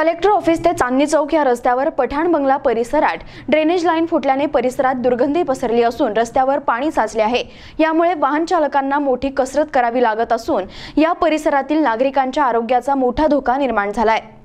Collector office ते चांदणी चौक या रस्त्यावर पठाण बंगला परिसरात ड्रेनेज लाईन फुटल्याने परिसरात दुर्गंधी पसरली असून रस्त्यावर पाणी साचले आहे. यामुळे वाहन चालकांना मोठी कसरत करावी लागत असून या परिसरातील नागरिकांच्या आरोग्याचा मोठा धोका निर्माण झाला आहे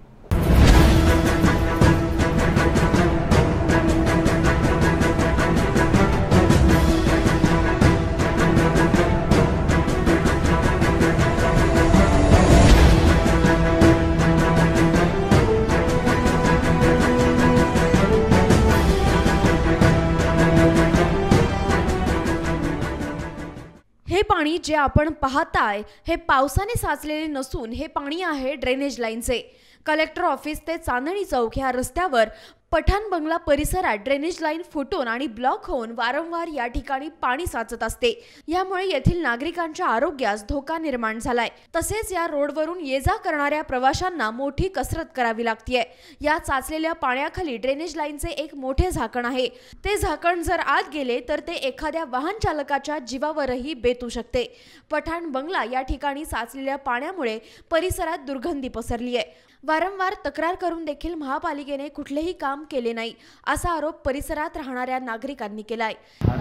पाणी जे आपण पाहताय हे पावसाने साचलेले नसून हे पाणी आहे ड्रेनेज लाईनचे कलेक्टर ऑफिस ते चांदणी चौक ह्या रस्त्यावर पठाण बंगला परिसरात ड्रेनेज लाईन फुटून आणि ब्लॉक होऊन वारंवार या ठिकाणी पाणी साचत असते. यामुळे येथील नागरिकांच्या आरोग्यास धोका निर्माण झालाय. तसेच या रोडवरून ये जा करणाऱ्या प्रवाशांना मोठी कसरत करावी लागतीये. या साचलेल्या पाण्याखाली ड्रेनेज लाईनचे एक मोठे झाकण आहे. ते झाकण जर आत गेले तर ते एखाद्या वाहन चालकाच्या जीवावरही बेतू शकते. पठाण बंगला या ठिकाणी साचलेल्या पाण्यामुळे परिसरात दुर्गंधी पसरली आहे वारंवार तक्रार करून देखील महापालिकेने कुठलेही काम केले नाही असा आरोप परिसरात राहणाऱ्या नागरिकांनी केलाय.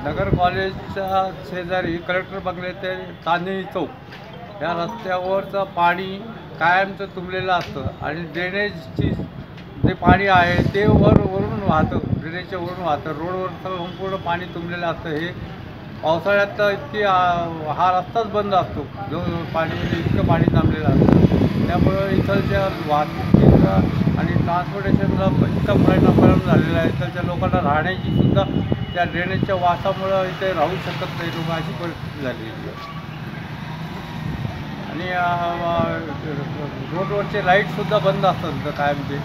नगर कॉलेजच्या शेजारी कलेक्टर बंगले ते चांदणी चौक. या रस्त्यावरचं पाणी कायमचं तुंबलेलं असतं आणि ड्रेनेजची जे पाणी आहे ते वर वरून वाहतं ड्रेनेजच्या वरून वाहतं. रोडवर संपूर्ण पाणी तुंबलेलं असतं. हे पावसाळ्यात तर इतकी हा रस्ताच बंद असतो. जो पाणी म्हणजे इतकं पाणी थांबलेलं असतं. त्यामुळं इथलच्या वाहतुकीचा आणि ट्रान्सपोर्टेशनला इतका परिणाम परिणाम झालेला आहे. इथलच्या लोकांना राहण्याची सुद्धा त्या ड्रेनेजच्या वासामुळं इथे राहू शकत नाही लोक अशी परिस्थिती झालेली आहे. आणि रोडवरचे लाईटसुद्धा बंद असतात इथं कायमचे.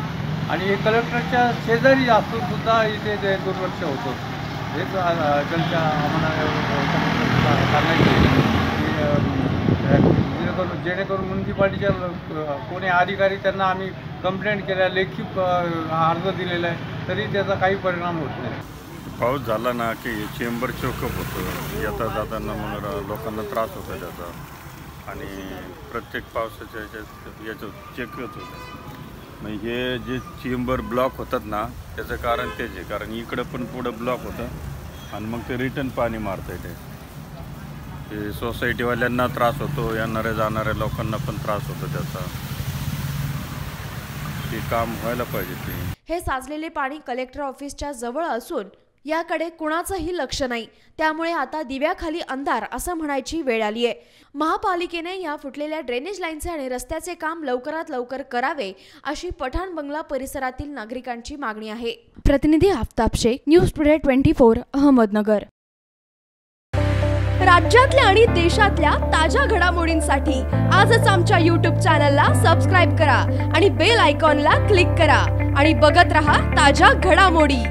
आणि हे कलेक्टरच्या शेजारी असूनसुद्धा इथे ते दुर्लक्ष होतं हेच अं, आम्हाला सांगायचे की जेणेकरून जेणेकरून म्युन्सिपाल्टीच्या कोणी अधिकारी त्यांना आम्ही कंप्लेंट केल्या लेखी अर्ज दिलेला आहे तरी त्याचा काही परिणाम होत नाही. पाऊस झाला ना की चेंबर चोकअप होतं. येता जाताना मग लोकांना त्रास होतो त्याचा. आणि प्रत्येक पावसाच्या याच्यात याचं चेक होतं. मग हे जे चेंबर ब्लॉक होतात ना त्याचं कारण तेच आहे. कारण इकडं पण पुढं ब्लॉक होतं आणि मग ते रिटर्न पाणी मारतं ते ते सोसायटीवाल्यांना त्रास होतो येणाऱ्या जाणाऱ्या लोकांना पण त्रास होतो त्याचा. ते काम व्हायला पाहिजे ते. हे साचलेले पाणी कलेक्टर ऑफिसच्या जवळ असून याकडे कुणाचंही लक्ष नाही. त्यामुळे आता दिव्याखाली अंधार असं म्हणायची वेळ आली आहे. महापालिकेने या फुटलेल्या ड्रेनेज लाईनचे आणि रस्त्याचे काम लवकरात लवकर करावे अशी पठाण बंगला परिसरातील नागरिकांची मागणी आहे. प्रतिनिधी Aftab Shaikh news today twenty four Ahmednagar. राज्यातल्या आणि देशातल्या ताज्या घडामोडींसाठी आजच आमच्या यूट्यूब चॅनलला सबस्क्राईब करा आणि बेल आयकॉनला क्लिक करा आणि बघत रहा ताज्या घडामोडी.